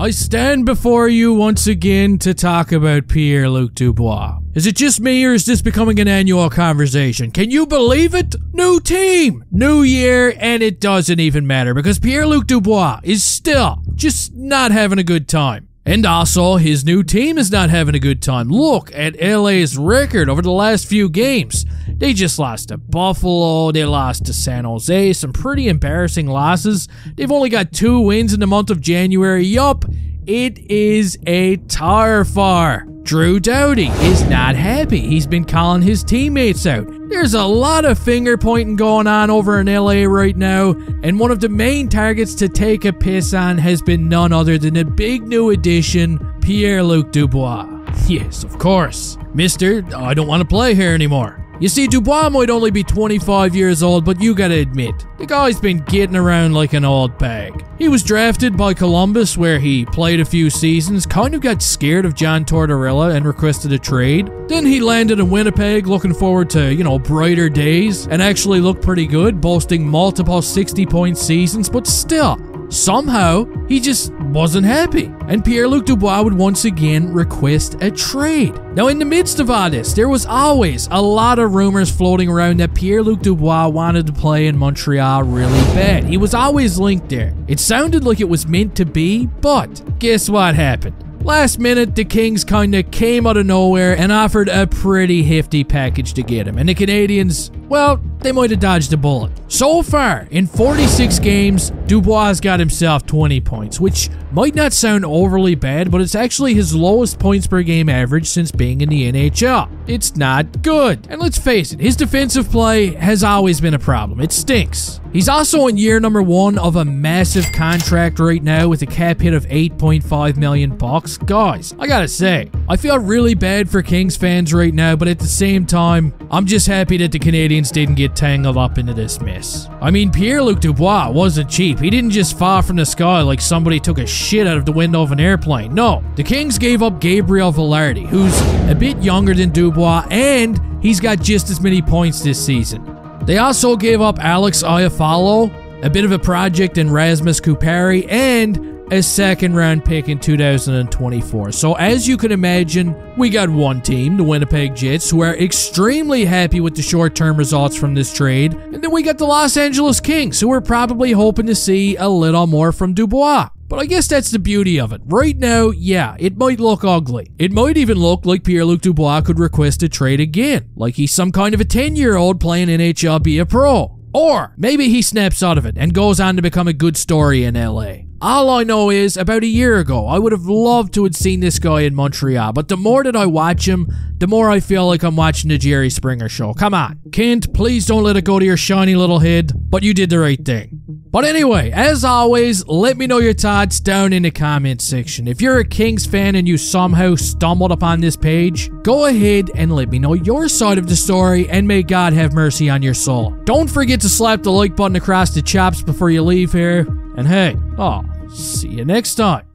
I stand before you once again to talk about Pierre Luc Dubois. Is it just me or is this becoming an annual conversation? Can you believe it? New team, new year, and it doesn't even matter because Pierre Luc Dubois is still just not having a good time. And also, his new team is not having a good time. Look at LA's record over the last few games. They just lost to Buffalo, they lost to San Jose, some pretty embarrassing losses. They've only got two wins in the month of January. Yup, it is a tar far. Drew Doughty is not happy. He's been calling his teammates out. There's a lot of finger pointing going on over in LA right now, and one of the main targets to take a piss on has been none other than a big new addition, Pierre Luc Dubois. Yes, of course. Mister, I don't want to play here anymore. You see, Dubois might only be 25 years old, but you gotta admit, the guy's been getting around like an old bag. He was drafted by Columbus, where he played a few seasons, kind of got scared of John Tortorella and requested a trade. Then he landed in Winnipeg, looking forward to, you know, brighter days, and actually looked pretty good, boasting multiple 60 point seasons, but still, Somehow, he just wasn't happy, and Pierre Luc Dubois would once again request a trade. Now, in the midst of all this, there was always a lot of rumors floating around that Pierre Luc Dubois wanted to play in Montreal really bad. He was always linked there. It sounded like it was meant to be, but guess what happened? Last minute, the Kings kinda came out of nowhere and offered a pretty hefty package to get him, and the Canadiens, well, they might have dodged a bullet. So far, in 46 games, Dubois got himself 20 points, which might not sound overly bad, but it's actually his lowest points per game average since being in the NHL. It's not good. And let's face it, his defensive play has always been a problem. It stinks. He's also in year number one of a massive contract right now with a cap hit of 8.5 million bucks. Guys, I gotta say, I feel really bad for Kings fans right now, but at the same time, I'm just happy that the Canadiens didn't get tangled up into this mess. I mean, Pierre-Luc Dubois wasn't cheap. He didn't just fall from the sky like somebody took a shit out of the window of an airplane. No, the Kings gave up Gabriel Vilardi, who's a bit younger than Dubois, and he's got just as many points this season. They also gave up Alex Iafallo, a bit of a project in Rasmus Kupari, and a second round pick in 2024. So, as you can imagine, we got one team, the Winnipeg Jets, who are extremely happy with the short term results from this trade. And then we got the Los Angeles Kings, who are probably hoping to see a little more from Dubois. But I guess that's the beauty of it. Right now, yeah, it might look ugly. It might even look like Pierre-Luc Dubois could request a trade again, like he's some kind of a 10-year-old playing NHL be a pro. Or maybe he snaps out of it and goes on to become a good story in LA. All I know is, about a year ago, I would have loved to have seen this guy in Montreal, but the more that I watch him, the more I feel like I'm watching the Jerry Springer show. Come on. Kent, please don't let it go to your shiny little head, but you did the right thing. But anyway, as always, let me know your thoughts down in the comment section. If you're a Kings fan and you somehow stumbled upon this page, go ahead and let me know your side of the story, and may God have mercy on your soul. Don't forget to slap the like button across the chops before you leave here. And hey, oh, see you next time.